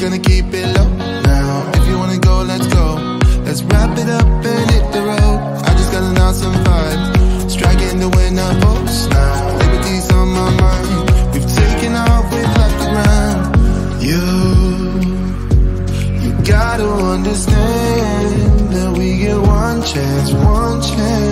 gonna keep it low now. If you wanna go, let's go. Let's wrap it up and hit the road. I just got an awesome vibe. Striking the wind up post now. Liberty's on my mind. We've taken off, we've left the ground. You, you gotta understand that we get one chance, one chance